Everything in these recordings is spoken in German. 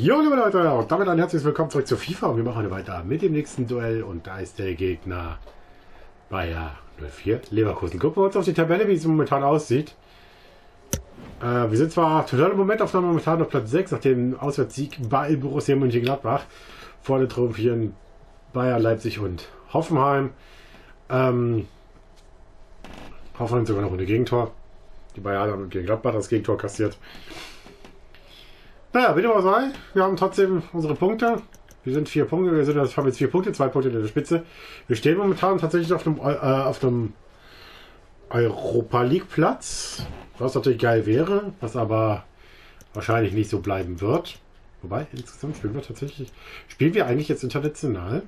Jo, liebe Leute, und damit ein herzliches Willkommen zurück zu FIFA. Und wir machen weiter mit dem nächsten Duell. Und da ist der Gegner Bayer 04 Leverkusen. Gucken wir uns auf die Tabelle, wie es momentan aussieht. Äh, wir sind zwar total im Momentaufnahme momentan auf Platz 6 nach dem Auswärtssieg bei Borussia Mönchengladbach. Vorne triumphieren Bayer, Leipzig und Hoffenheim. Ähm, Hoffenheim sogar noch ohne Gegentor. Die Bayer haben gegen Gladbach das Gegentor kassiert. Naja, wie dem auch sei, wir haben trotzdem unsere Punkte. Wir sind vier Punkte, wir sind, also haben jetzt vier Punkte, zwei Punkte in der Spitze. Wir stehen momentan tatsächlich auf einem, äh, einem Europa League Platz, was natürlich geil wäre, was aber wahrscheinlich nicht so bleiben wird. Wobei, insgesamt spielen wir tatsächlich. Spielen wir eigentlich jetzt international?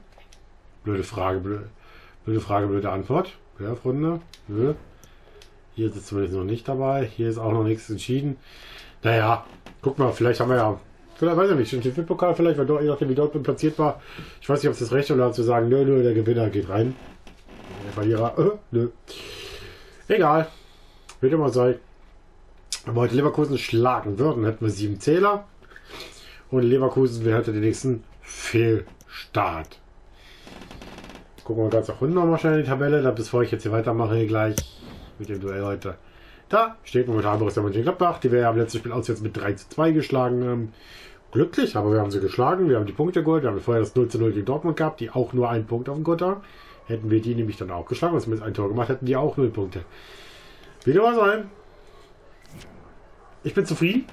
Blöde Frage, blöde, blöde Frage, blöde Antwort. Ja, Freunde. Nö. Hier ist es zumindest noch nicht dabei. Hier ist auch noch nichts entschieden. Naja, guck mal, vielleicht haben wir ja. Vielleicht weiß ich nicht, den TV-Pokal vielleicht, weil dort, je nachdem wie Dortmund platziert war. Ich weiß nicht, ob es das Recht oder zu sagen, nö, nö, der Gewinner geht rein. Der Verlierer, äh, nö. Egal. Wird immer sein. Wenn wir heute Leverkusen schlagen würden, hätten wir sieben Zähler. Und Leverkusen wäre heute den nächsten Fehlstart. Gucken wir ganz nach unten nochmal schnell in die Tabelle, dann bevor ich jetzt hier weitermache, gleich mit dem Duell heute. Da steht momentan Borussia Mönchengladbach. Die wir im letzten Spiel aus jetzt mit 3 zu 2 geschlagen. Ähm, glücklich, aber wir haben sie geschlagen. Wir haben die Punkte geholt. Wir haben vorher das 0 zu 0 gegen Dortmund gehabt, die auch nur einen Punkt auf dem Konto haben. Hätten wir die nämlich dann auch geschlagen, was mit ein Tor gemacht, hätten die auch 0 Punkte. Wie dem auch sein. Ich bin zufrieden.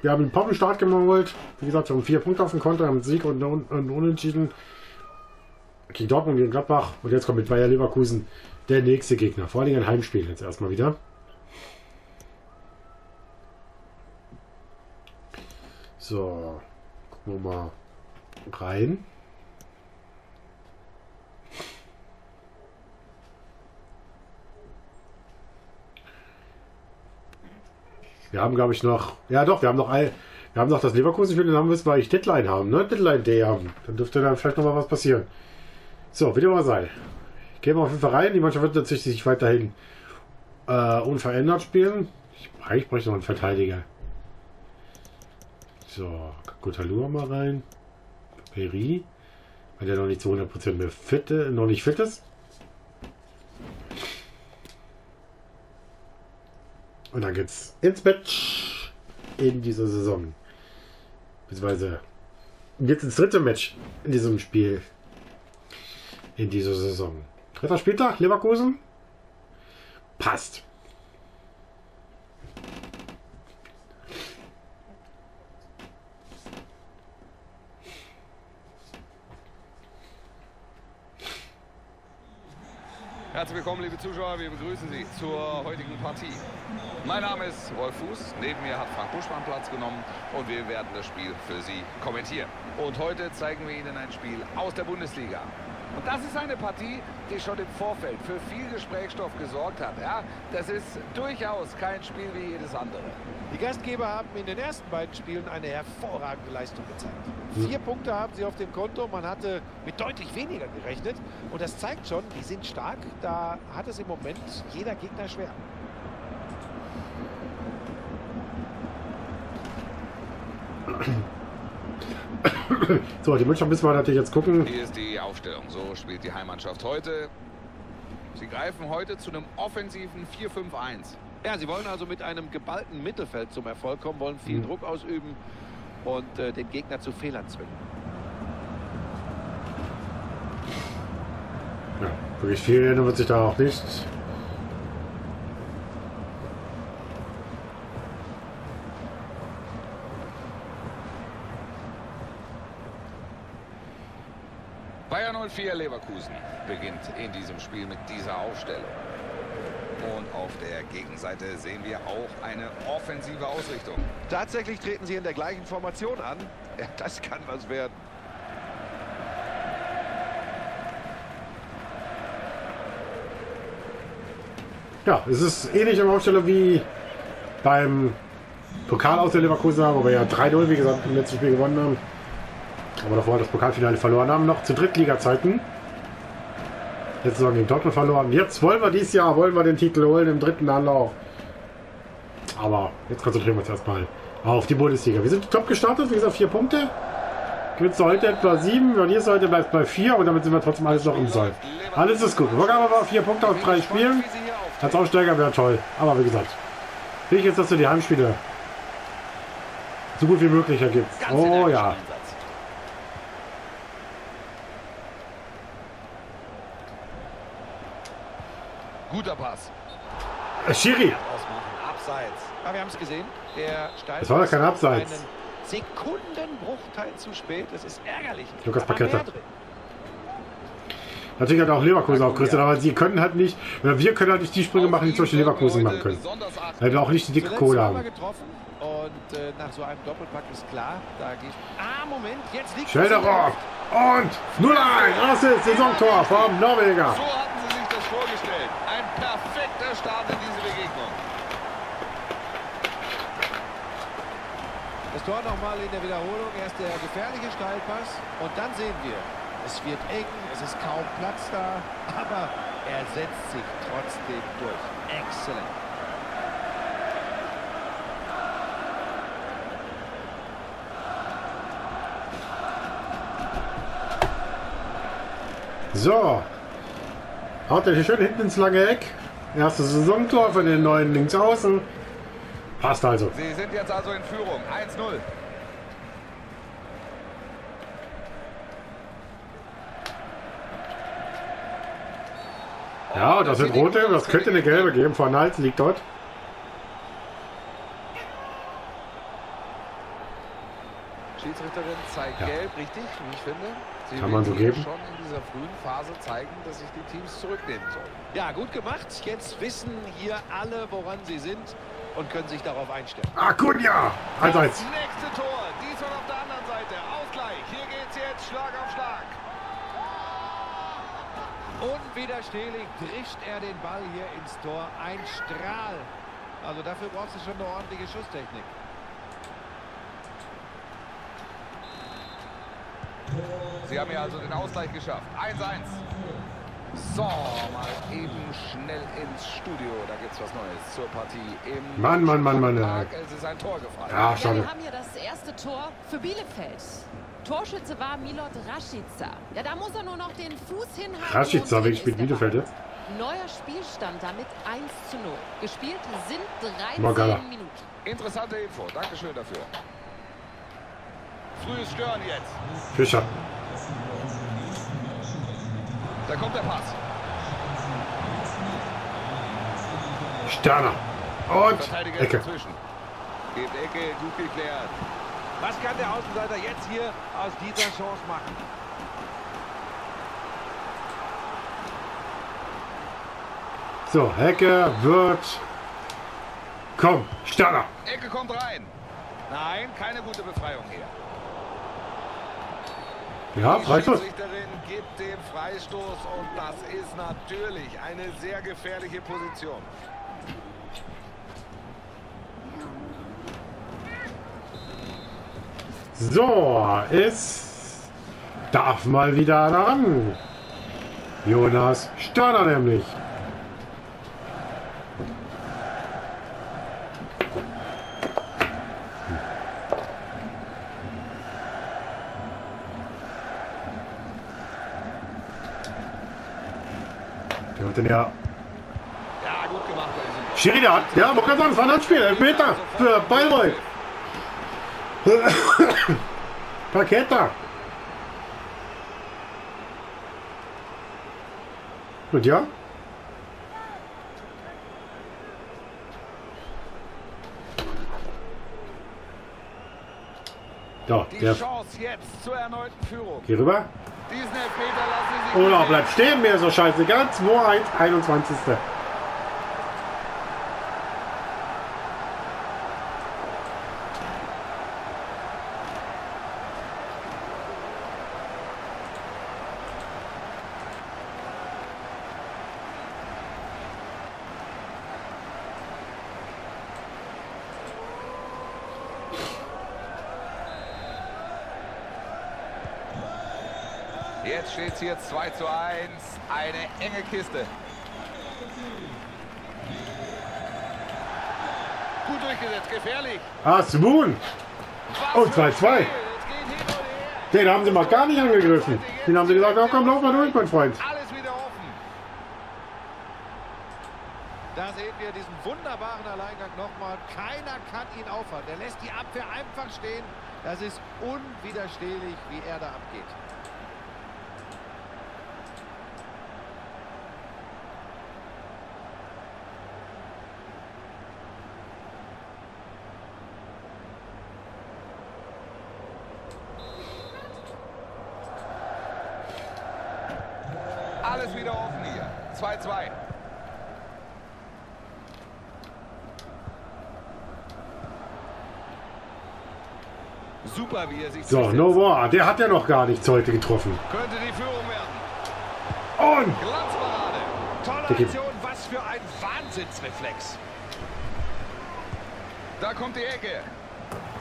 Wir haben einen Poppen-Start gemacht. Wie gesagt, wir haben vier Punkte auf dem Konto, haben einen Sieg und einen Unentschieden gegen Dortmund, gegen Gladbach. Und jetzt kommt mit Bayer Leverkusen der nächste Gegner. Vor allem ein Heimspiel jetzt erstmal wieder. So, gucken wir mal rein. Wir haben, glaube ich, noch. Ja, doch, wir haben noch ein. Wir haben noch das Leverkusen-Spiel, dann haben wir weil ich Deadline haben, ne? Deadline-Day haben. Dann dürfte dann vielleicht noch mal was passieren. So, wie dem mal sei. Gehen wir auf jeden Fall rein. Die Mannschaft wird natürlich sich weiterhin äh, unverändert spielen. Ich, eigentlich bräuchte noch einen Verteidiger. So, Gotalua mal rein. Peri. Weil der noch nicht zu 100% mehr fit, äh, noch nicht fit ist. Und dann geht's ins Match in dieser Saison. Beziehungsweise jetzt ins dritte Match in diesem Spiel. In dieser Saison. Dritter Spieltag, Leverkusen. Passt. Herzlich willkommen, liebe Zuschauer. Wir begrüßen Sie zur heutigen Partie. Mein Name ist Wolf Fuß. Neben mir hat Frank Buschmann Platz genommen und wir werden das Spiel für Sie kommentieren. Und heute zeigen wir Ihnen ein Spiel aus der Bundesliga. Und das ist eine Partie, die schon im Vorfeld für viel Gesprächsstoff gesorgt hat. Ja, das ist durchaus kein Spiel wie jedes andere. Die Gastgeber haben in den ersten beiden Spielen eine hervorragende Leistung gezeigt. Vier Punkte haben sie auf dem Konto. Man hatte mit deutlich weniger gerechnet. Und das zeigt schon, die sind stark. Da hat es im Moment jeder Gegner schwer. So, die Münchner müssen wir natürlich jetzt gucken. Hier ist die Aufstellung. So spielt die Heimmannschaft heute. Sie greifen heute zu einem offensiven 4-5-1. Ja, sie wollen also mit einem geballten Mittelfeld zum Erfolg kommen, wollen viel mhm. Druck ausüben und äh, den Gegner zu Fehlern zwingen. Ja, wirklich viel ändern wird sich da auch nicht. Bayern 04 Leverkusen beginnt in diesem Spiel mit dieser Aufstellung. Und auf der Gegenseite sehen wir auch eine offensive Ausrichtung. Tatsächlich treten sie in der gleichen Formation an. Ja, das kann was werden. Ja, es ist ähnlich im Aufstellung wie beim Pokal aus der Leverkusen, wo wir ja 3-0, wie gesagt, im letzten Spiel gewonnen haben. Aber davor das Pokalfinale verloren haben, noch zu Drittliga-Zeiten. Letzte Saison gegen Dortmund verloren. Jetzt wollen wir dieses Jahr wollen wir den Titel holen im dritten Anlauf. Aber jetzt konzentrieren wir uns erstmal auf die Bundesliga. Wir sind top gestartet, wie gesagt, vier Punkte. Gewinnst du heute etwa sieben, verlierst du heute bleibt bei vier und damit sind wir trotzdem alles noch im Soll. Alles ist gut. Wir haben aber vier Punkte aus drei Spielen. Als Aufsteiger wäre toll. Aber wie gesagt, will ich jetzt, dass du die Heimspiele so gut wie möglich ergibst. Oh ja. Guter Pass. Äh, Schiri. Abseits. Aber wir haben es gesehen. Der Stein Das war doch kein Abseits. Sekundenbruchteil zu spät. Das ist ärgerlich. Lukas drin. natürlich hat auch Leverkusen aufgerüstet, aber sie können halt nicht, oder wir können halt nicht die Sprünge machen, die zum Beispiel Leverkusen machen können. Weil wir auch nicht die dicke Kohle haben. und äh, nach so einem Doppelpack ist klar, da geht. Ah, Moment, jetzt liegt Schelderock und 0-1, erstes Saisontor vom Norweger. So hatten sich das vorgestellt. Ein perfekter Start in diese Begegnung. Das Tor nochmal in der Wiederholung. Erst der gefährliche Steilpass und dann sehen wir, es wird eng, es ist kaum Platz da, aber er setzt sich trotzdem durch. Exzellent. So. Haut er hier schön hinten ins lange Eck. Erstes Saisontor für den neuen Linksaußen. Passt also. Sie sind jetzt also in Führung. 1-0. Ja, das sind rote, das könnte eine gelbe geben. Von Hals liegt dort. Schiedsrichterin zeigt Ja. gelb, richtig, wie ich finde. Sie Kann man so geben. schon in dieser frühen Phase zeigen, dass sich die Teams zurücknehmen sollen. Ja, gut gemacht. Jetzt wissen hier alle, woran sie sind und können sich darauf einstellen. Acuna! 1-1. Das nächste Tor, diesmal auf der anderen Seite. Ausgleich. Hier geht's jetzt Schlag auf Schlag. Unwiderstehlich drischt er den Ball hier ins Tor. Ein Strahl. Also dafür brauchst du schon eine ordentliche Schusstechnik. Sie haben ja also den Ausgleich geschafft. 1-1. So, mal eben schnell ins Studio. Da gibt's was Neues zur Partie im Mann, Mann, Mann, Mann, Park. Es ist ein Tor gefallen. Ja, Ja, schade. wir haben hier das erste Tor für Bielefeld. Torschütze war Milot Rashica. Ja, da muss er nur noch den Fuß hinhalten. Rashica, drin spielt Bielefeld jetzt? Neuer Spielstand damit 1 zu 0. Gespielt sind 13 Magala. Minuten. Interessante Info. Dankeschön dafür. Frühes Stören jetzt. Fischer. Da kommt der Pass. Sterner. Und Ecke. dazwischen. Geht Ecke, gut geklärt. Was kann der Außenseiter jetzt hier aus dieser Chance machen? So, Hecke wird. Komm, Sterner. Ecke kommt rein. Nein, keine gute Befreiung hier. Ja, Die Freistoß. Gibt den Freistoß und das ist natürlich eine sehr gefährliche Position. So, es darf mal wieder daran. Jonas Sterner nämlich. Den ja. Ja, gut gemacht diesem Schiri, der hat. Ja, man kann sagen, es war ein Handspiel. Elfmeter für Bayreuth. Paketa. Und ja? Ja, Die der. Chance jetzt zur erneuten Führung. Geh rüber. Oder bleibt stehen, mir ist so scheißegal. 2-1, 21. Jetzt steht es hier 2 zu 1. Eine enge Kiste. Gut durchgesetzt, gefährlich. Ah, Spoon. Was Und für ein 2-2. Spiel. Es geht hin und her. Den haben sie mal gar nicht angegriffen. Den haben sie gesagt, ja komm, lauf mal durch, mein Freund. Alles wieder offen. Da sehen wir diesen wunderbaren Alleingang nochmal. Keiner kann ihn aufhalten. Er lässt die Abwehr einfach stehen. Das ist unwiderstehlich, wie er da abgeht. Alles wieder offen hier. 2-2. Super, wie er sich So, durchsetzt. no war. Der hat ja noch gar nichts heute getroffen. Könnte die Führung werden. Und. Tolle. Aktion, was für ein Wahnsinnsreflex. Da kommt die Ecke.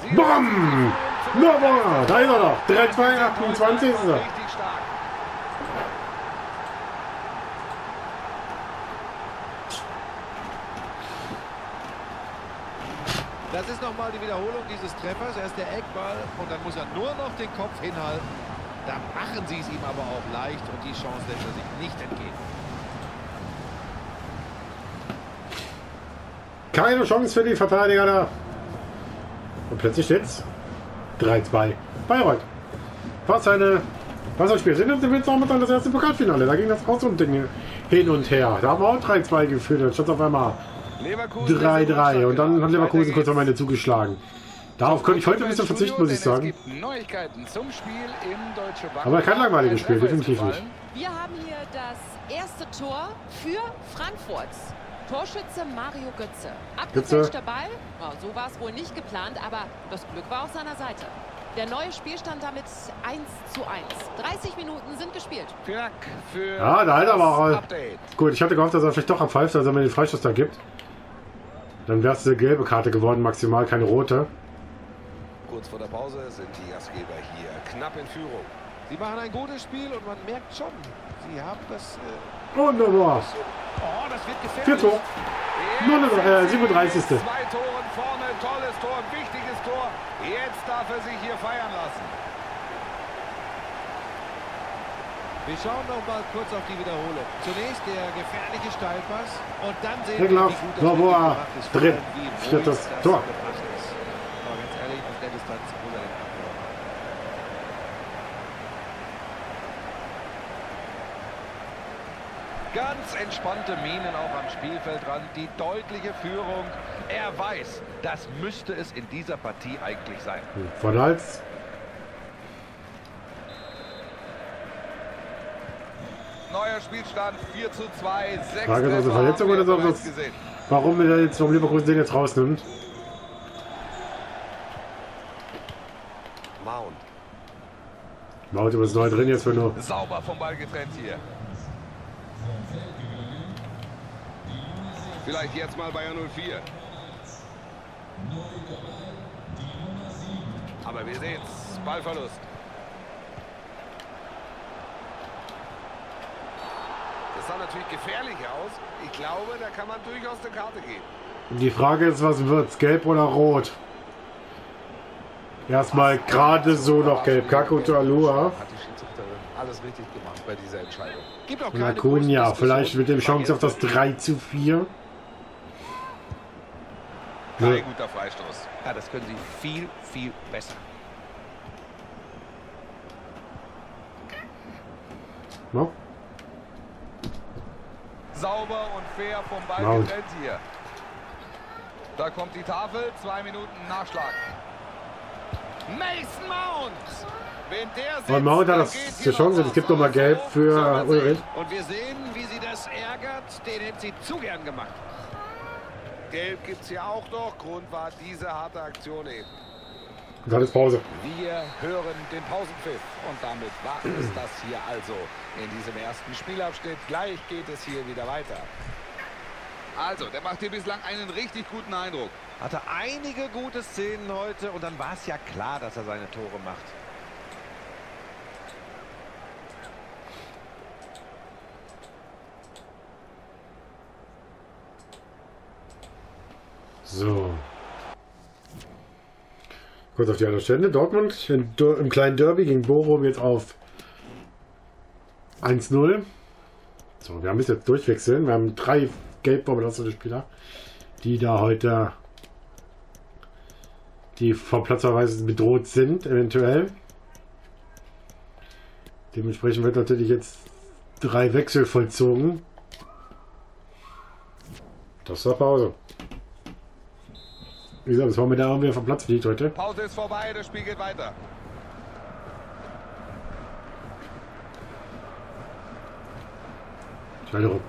Sie BAM! No war. Da ist er doch. 3-2, 28 ist er. Richtig stark. Das ist nochmal die Wiederholung dieses Treffers. Erst der Eckball und dann muss er nur noch den Kopf hinhalten. Da machen sie es ihm aber auch leicht und die Chance lässt er sich nicht entgehen. Keine Chance für die Verteidiger da. Und plötzlich steht's 3-2. Bayreuth. Was eine. Was ein Spiel. Sind wir jetzt auch mit das erste Pokalfinale. Da ging das auch so ein Ding hin und her. Da haben wir auch 3-2 geführt. Stand auf einmal 3-3. Und dann hat Leverkusen Weiter kurz am. Ende zugeschlagen. Darauf könnte ich heute ein bisschen verzichten, muss ich sagen. Es gibt Neuigkeiten zum Spiel im Deutsche Bank. Aber kein langweiliges Spiel, definitiv gefallen. Wir haben hier das erste Tor für Frankfurt. Torschütze Mario Götze. Götze. Abgefälschter Ball. Ja, so war es wohl nicht geplant, aber das Glück war auf seiner Seite. Der neue Spielstand damit 1 zu 1. 30 Minuten sind gespielt. Ja, da hat er aber auch. Update. Gut, ich hatte gehofft, dass er vielleicht doch abpfeift, dass er mir den Freistoß da gibt. Dann wäre es eine gelbe Karte geworden, maximal keine rote. Kurz vor der Pause sind die Gastgeber hier knapp in Führung. Sie machen ein gutes Spiel und man merkt schon, sie haben das... Äh, Wunderbar. oh, das wird gefährlich. Vier Tor. Äh, 37. Zwei Toren vorne, tolles Tor, wichtiges Tor. Jetzt darf er sich hier feiern lassen. Wir schauen noch mal kurz auf die Wiederholung. Zunächst der gefährliche Steilpass und dann sehen Rücklauf. wir, wie gut das ist. Vor Drin. Steht das das Tor. Aber ganz ehrlich, auf der Distanz muss er den abwehren. Ganz entspannte Minen auch am Spielfeldrand. Die deutliche Führung. Er weiß, das müsste es in dieser Partie eigentlich sein. Von Hals. Neuer Spielstand 4 zu 2. Sechs Frage, ist Treffer Verletzung oder so? Warum er jetzt vom Leverkusen den jetzt rausnimmt? Mount. Über das Neue drin jetzt, wenn du. Sauber vom Ball getrennt hier. Vielleicht jetzt mal Bayern 04. Aber wir sehen's. Ballverlust. Das sah natürlich gefährlich aus. Ich glaube, da kann man durchaus eine Karte geben. Die Frage ist, was wird's? Gelb oder rot? Erstmal gerade so noch gelb. Kaku to Alua. Hat die Schiedsrichterin alles richtig gemacht bei dieser Entscheidung. Gibt auch Und keine Acuna, großen vielleicht mit dem. Chance auf das 3 zu 4. Kein Ja. guter Freistoß. Ja, das können sie viel, viel besser. No? Sauber und fair vom Ball Mount. getrennt hier. Da kommt die Tafel, zwei Minuten Nachschlag. Mason Mount! Wenn der sitzt, Und Mount hat das die Chance. Es gibt nochmal gelb für Ulrich. Und wir sehen, wie sie das ärgert. Den hätten sie zu gern gemacht. Gelb gibt es hier auch noch. Grund war diese harte Aktion eben. Und dann ist Pause. Wir hören den Pausenpfiff. Und damit war es das hier also in diesem ersten Spielabschnitt. Gleich geht es hier wieder weiter. Also, der macht hier bislang einen richtig guten Eindruck. Hatte einige gute Szenen heute und dann war es ja klar, dass er seine Tore macht. So. Kurz auf die andere Stelle. Dortmund im kleinen Derby gegen Bochum jetzt auf 1-0. So, wir müssen jetzt durchwechseln. Wir haben drei gelb belastete Spieler, die da heute die vom Platzverweis bedroht sind, eventuell. Dementsprechend wird natürlich jetzt drei Wechsel vollzogen. Das war Pause. Wie gesagt, das war mir da irgendwie vom Platz fliegt heute. Pause ist vorbei, das Spiel geht weiter. Schneiderung.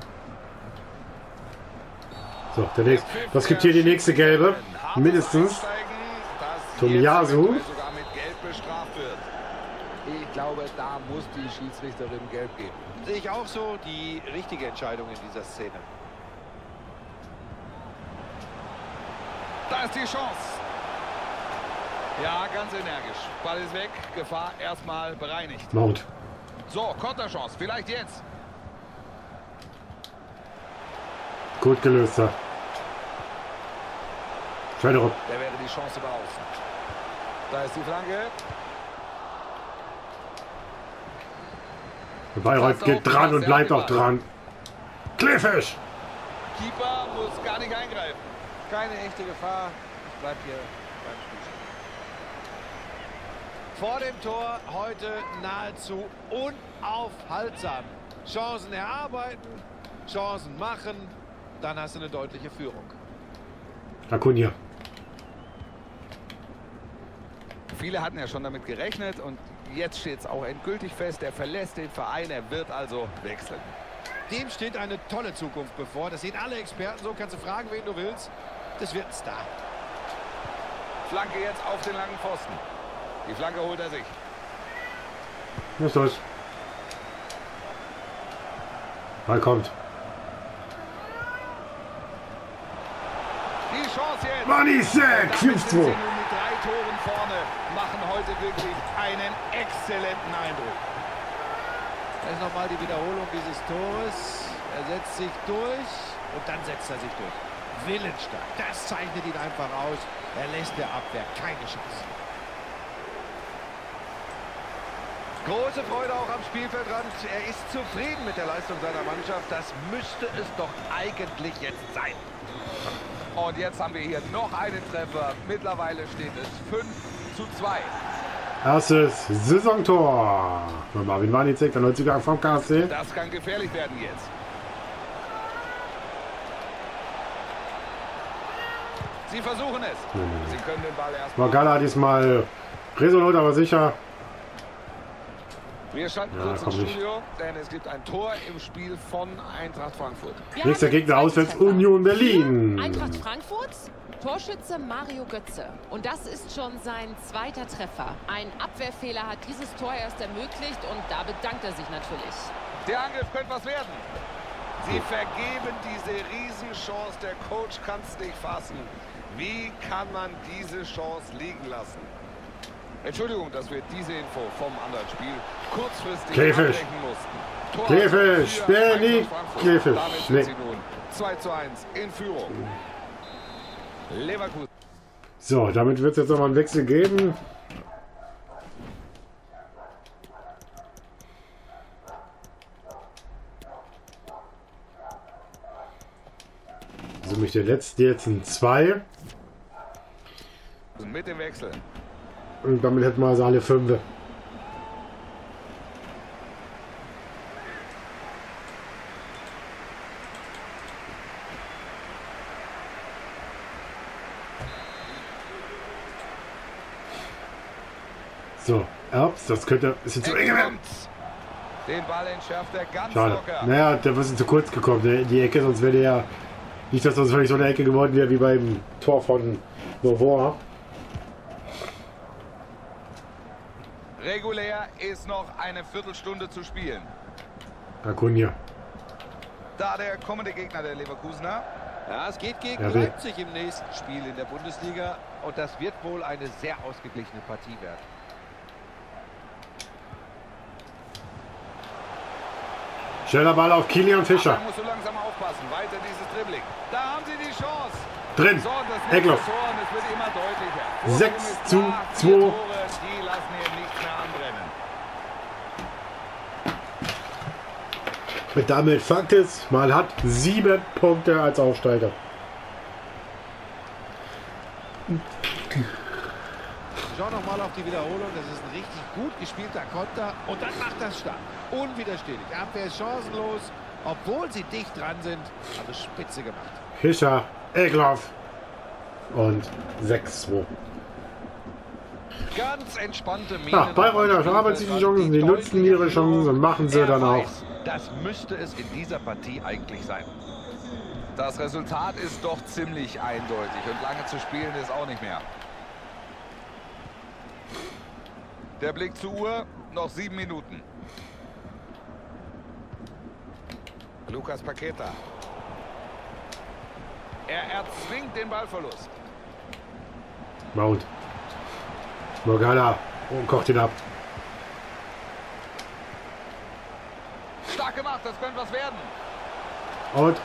So, der nächste. Was gibt hier die nächste gelbe? Mindestens. Tomiyasu. sogar mit Gelb bestraft wird. Ich glaube, da muss die Schiedsrichterin gelb geben. Sehe ich auch so die richtige Entscheidung in dieser Szene. Da ist die Chance. Ja, ganz energisch. Ball ist weg, Gefahr erstmal bereinigt. Mount. So, Konterchance, vielleicht jetzt. Gut gelöst. da. Schneiderung. Der wäre die Chance über außen. Da ist die Flanke. Der Bayreuth geht dran und bleibt auch dran. Kleefisch. Keeper muss gar nicht eingreifen. Keine echte Gefahr. Ich bleib hier beim Spielstand. Vor dem Tor heute nahezu unaufhaltsam. Chancen erarbeiten, Chancen machen, dann hast du eine deutliche Führung. Acuna. Viele hatten ja schon damit gerechnet und jetzt steht es auch endgültig fest. Er verlässt den Verein, er wird also wechseln. Dem steht eine tolle Zukunft bevor. Das sehen alle Experten so. Kannst du fragen, wen du willst. Das wird ein Star. Flanke jetzt auf den langen Pfosten. Die Flanke holt er sich. Was ist los? Ball kommt. Die Chance jetzt. Manisek, Damit sind sie 5-2. nun mit drei Toren vorne, machen heute wirklich einen exzellenten Eindruck. Das ist nochmal die Wiederholung dieses Tores. Er setzt sich durch und dann setzt er sich durch. Willensstark. Das zeichnet ihn einfach aus. Er lässt der Abwehr keine Chance. Große Freude auch am Spielfeldrand. Er ist zufrieden mit der Leistung seiner Mannschaft. Das müsste es doch eigentlich jetzt sein. Und jetzt haben wir hier noch einen Treffer. Mittlerweile steht es 5 zu 2. Erstes Saisontor. Von Marvin Wanicek, der Neuzugang vom KSC. Das kann gefährlich werden jetzt. Sie versuchen es. Sie können den Ball erstmal. Magala diesmal resolut, aber sicher. Wir schalten Ja, kurz ins. Studio, denn es gibt ein Tor im Spiel von Eintracht Frankfurt. Wir Nächster Gegner auswärts. Union Berlin. Eintracht Frankfurt, Torschütze Mario Götze. Und das ist schon sein zweiter Treffer. Ein Abwehrfehler hat dieses Tor erst ermöglicht und da bedankt er sich natürlich. Der Angriff könnte was werden. Sie vergeben diese Riesenchance. Der Coach kann es nicht fassen. Wie kann man diese Chance liegen lassen? Entschuldigung, dass wir diese Info vom anderen Spiel kurzfristig abbrechen mussten. Tor Eintracht Frankfurt. Kleefisch. Damit Nee. sie nun 2 zu 1 in Führung. Leverkusen. So, damit wird es jetzt nochmal einen Wechsel geben. Also mich der letzte jetzt ein 2 Mit dem Wechsel. und damit hätten wir also alle 5. So, Erbs, das könnte. Ist jetzt zu eng Er werden. Den Ball entschärft er ganz Schade. locker. Naja, der ist zu kurz gekommen, der, die Ecke, sonst wäre der ja. Nicht, dass das völlig so eine Ecke geworden wäre wie beim Tor von Novoa. Regulär ist noch eine Viertelstunde zu spielen. Acuna. Da der kommende Gegner der Leverkusener. Ja, es geht gegen RB. Leipzig im nächsten Spiel in der Bundesliga. Und das wird wohl eine sehr ausgeglichene Partie werden. Schneller Ball auf Kilian Fischer. Da musst du langsam aufpassen. Weiter dieses Dribbling. Da haben sie die Chance. Drin. So, Eckloff. 6 zu 2 Und damit Fakt ist, man hat sieben Punkte als Aufsteiger. Schau nochmal auf die Wiederholung. Das ist ein richtig gut gespielter Konter. Und dann macht das stark. Unwiderstehlich. Abwehr ist chancenlos. Obwohl sie dicht dran sind. Aber spitze gemacht. Fischer, Egloff und 6-2. Ganz entspannte Miene. Ja, Bayreuther haben sich die Chancen, die nutzen ihre Chancen und machen sie dann auch. weiß, Das müsste es in dieser Partie eigentlich sein. Das Resultat ist doch ziemlich eindeutig und lange zu spielen ist auch nicht mehr. Der Blick zur Uhr, noch sieben Minuten. Lukas Paqueta. Er erzwingt den Ballverlust. Mount. Morgana. Und kocht ihn ab. Stark gemacht, das könnte was werden. Und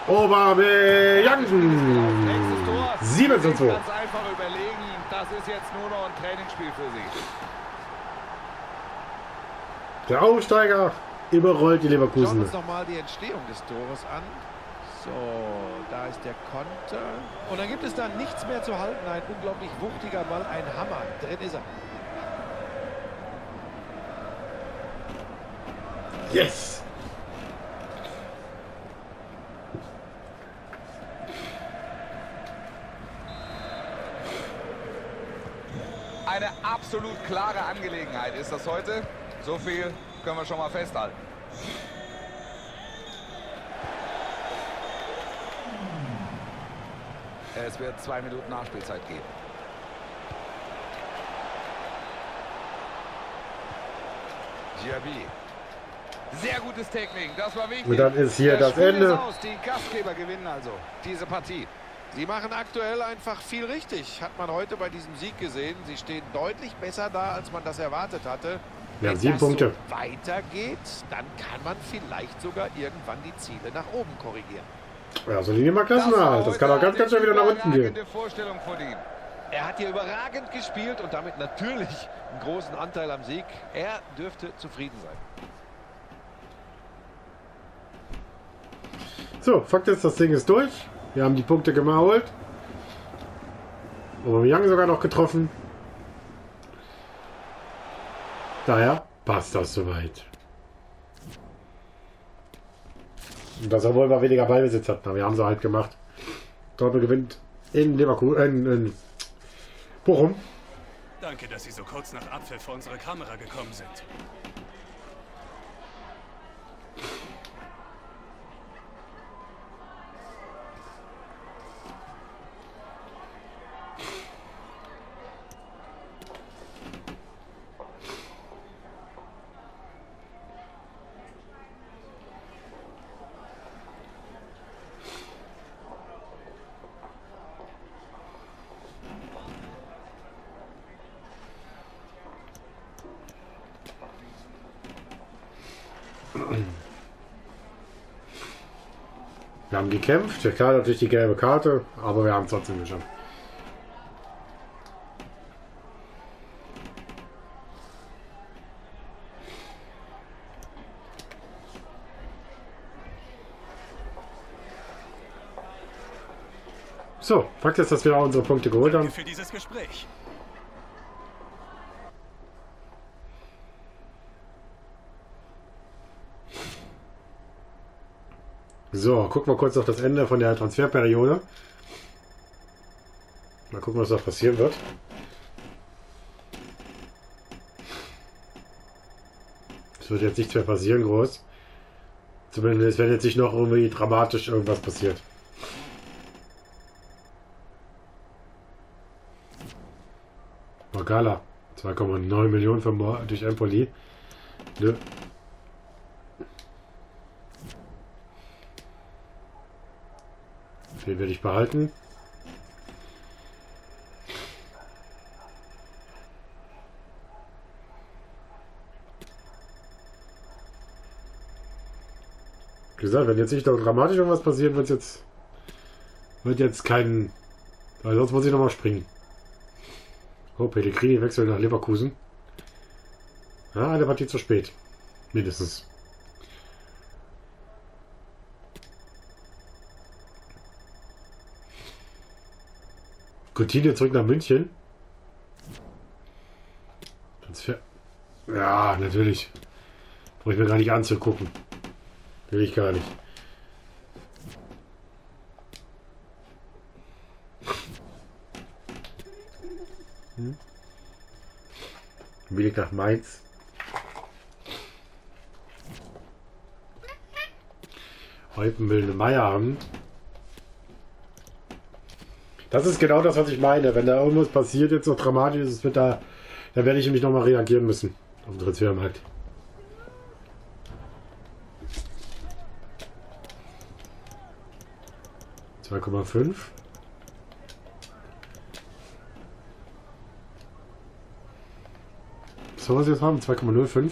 Tor. 7 zu Sind 2. Ganz einfach überlegen. Das ist jetzt nur noch ein Trainingsspiel für sie. Der Aufsteiger überrollt die Schauen Leverkusen. uns nochmal die Entstehung des Tores an. So, da ist der Konter. Und dann gibt es dann nichts mehr zu halten. Ein unglaublich wuchtiger Ball, ein Hammer. Drin ist er. Yes! Eine absolut klare Angelegenheit ist das heute. So viel können wir schon mal festhalten. Es wird zwei Minuten Nachspielzeit geben. Diaby. Sehr gutes Technik, das war wichtig. Und dann ist hier das Spiel Ende. Aus. Die Gastgeber gewinnen also diese Partie. Sie machen aktuell einfach viel richtig. Hat man heute bei diesem Sieg gesehen. Sie stehen deutlich besser da, als man das erwartet hatte. Haben Wenn sieben das Punkte. So weitergeht, dann kann man vielleicht sogar irgendwann die Ziele nach oben korrigieren. Ja, so liegen wir Klassenerhalt. Das kann auch ganz, ganz schnell wieder nach unten gehen. Er hat hier überragend gespielt und damit natürlich einen großen Anteil am Sieg. Er dürfte zufrieden sein. So, Fakt ist, das Ding ist durch. Wir haben die Punkte geholt. Aubameyang sogar noch getroffen. Daher passt das soweit. Und das, obwohl wir weniger Ballbesitz hatten, aber wir haben sie halt gemacht. Dortmund gewinnt in Leverkusen, in, in Bochum. Danke, dass Sie so kurz nach Abpfiff vor unsere Kamera gekommen sind. Wir haben gekämpft. Klar, natürlich die gelbe Karte, aber wir haben es trotzdem geschafft. So, Fakt ist, dass wir auch unsere Punkte geholt haben. Danke für dieses Gespräch. So, gucken wir kurz auf das Ende von der Transferperiode. Mal gucken, was da passieren wird. Es wird jetzt nichts mehr passieren, groß. Zumindest, wenn jetzt nicht noch irgendwie dramatisch irgendwas passiert. Morgala. 2,9 Millionen für durch Empoli. Nö. Den werde ich behalten. Wie gesagt, wenn jetzt nicht noch dramatisch irgendwas passiert, wird jetzt wird jetzt kein weil sonst muss ich nochmal springen. Oh, Pellegrini wechselt nach Leverkusen. Ja, eine Partie zu spät. Mindestens. Coutinho zurück nach München. Transfer. Ja, natürlich. Brauche ich mir gar nicht anzugucken. Will ich gar nicht. Hm? Willig nach Mainz. Eupenmühlen Meier haben. Das ist genau das, was ich meine. Wenn da irgendwas passiert, jetzt noch dramatisch ist, wird da, da werde ich nämlich nochmal reagieren müssen auf den Transfermarkt. Zwei Komma fünf. So was wir jetzt haben? 2,05.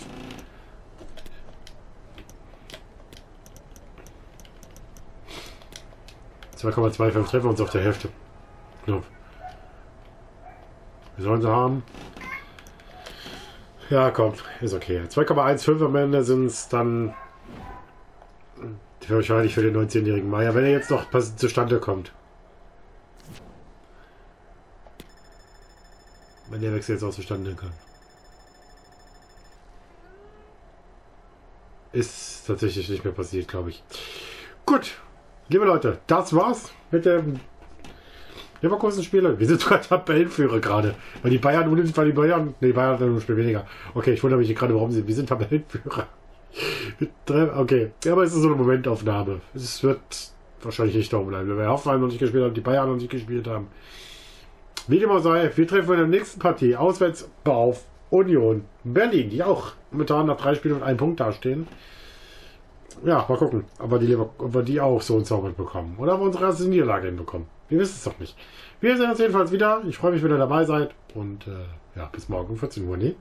Zwei Komma zwei fünf treffen uns auf der Hälfte. Knapp. Wir sollen sie haben. Ja, komm, ist okay. 2,15 am Ende sind es dann wahrscheinlich für den 19-jährigen Meier, wenn er jetzt noch zustande kommt. Wenn der Wechsel jetzt auch zustande kommt. Ist tatsächlich nicht mehr passiert, glaube ich. Gut, liebe Leute, das war's mit dem Leverkusen-Spieler. Wir sind sogar Tabellenführer gerade. Weil die Bayern, weil die Bayern, nee, Bayern hat ein Spiel weniger. Okay, ich wundere mich gerade, warum sie, wir sind Tabellenführer. okay, ja, aber es ist so eine Momentaufnahme. Es wird wahrscheinlich nicht darum bleiben. Wenn wir Hoffenheim noch nicht gespielt haben, die Bayern noch nicht gespielt haben. Wie dem auch sei, wir treffen in der nächsten Partie auswärts auf Union Berlin, die auch momentan nach drei Spielen und einem Punkt dastehen. Ja, mal gucken, ob wir die, ob wir die auch so entzaubert bekommen. Oder ob wir unsere erste Niederlage hinbekommen. Wir wissen es doch nicht. Wir sehen uns jedenfalls wieder. Ich freue mich, wenn ihr dabei seid. Und äh, ja, bis morgen um 14 Uhr. Nee?